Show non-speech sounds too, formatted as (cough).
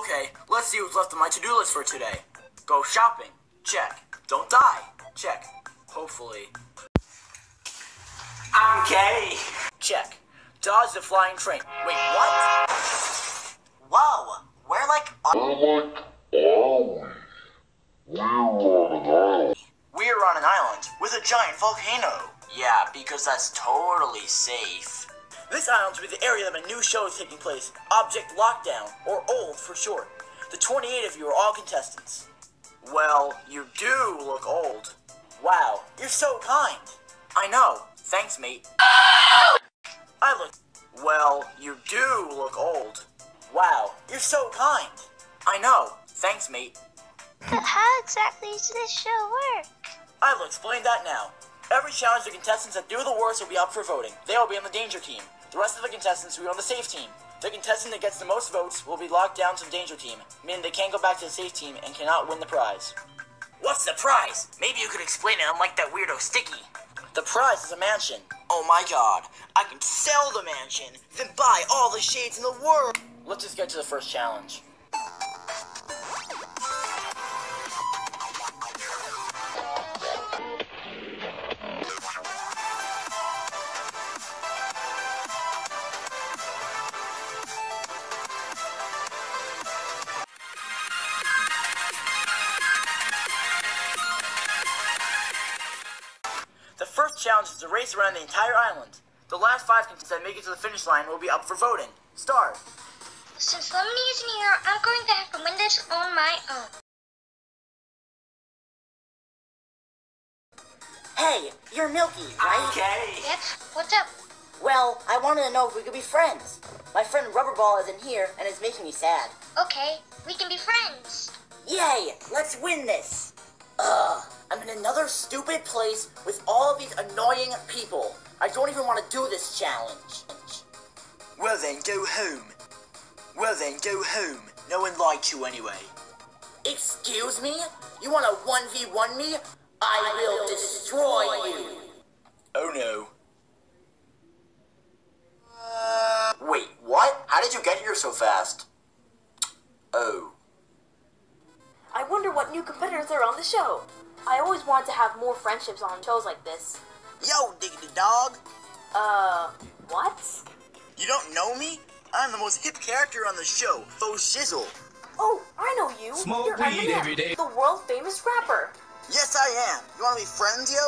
Okay, let's see what's left on my to-do list for today. Go shopping. Check. Don't die. Check. Hopefully. I'm gay. Check. Dodge the flying train. Wait, what? Whoa, we're like Where like? We're on an island. We're on an island with a giant volcano. Yeah, because that's totally safe. This island's be the area that my new show is taking place, Object Lockdown, or OLD for short. The 28 of you are all contestants. Well, you do look old. Wow, you're so kind. I know. Thanks, mate. (laughs) I look. Well, you do look old. Wow, you're so kind. I know. Thanks, mate. But how exactly does this show work? I will explain that now. Every challenge the contestants that do the worst will be up for voting. They will be on the danger team. The rest of the contestants will be on the safe team. The contestant that gets the most votes will be locked down to the danger team, meaning they can't go back to the safe team and cannot win the prize. What's the prize? Maybe you could explain it unlike that weirdo Sticky. The prize is a mansion. Oh my god, I can sell the mansion, then buy all the shades in the world. Let's just get to the first challenge. Challenge is to race around the entire island. The last five contestants that make it to the finish line will be up for voting. Start. Since Lemony isn't here, I'm going to have to win this on my own. Hey, you're Milky, right? Okay. Yep, what's up? Well, I wanted to know if we could be friends. My friend Rubberball isn't here, and it's making me sad. Okay, we can be friends. Yay! Let's win this! Ugh, I'm in another stupid place with all of these annoying people. I don't even want to do this challenge. Well then, go home. Well then, go home. No one liked you anyway. Excuse me? You want to 1v1 me? I will destroy you! Oh no. Wait, what? How did you get here so fast? Oh. I wonder what new competitors are on the show. I always wanted to have more friendships on shows like this. Yo, Diggity Dog. Uh, what? You don't know me? I'm the most hip character on the show, Faux Shizzle. Oh, I know you. Smoke You're weed Eminem, every day. The world famous rapper. Yes, I am. You want to be friends, yo?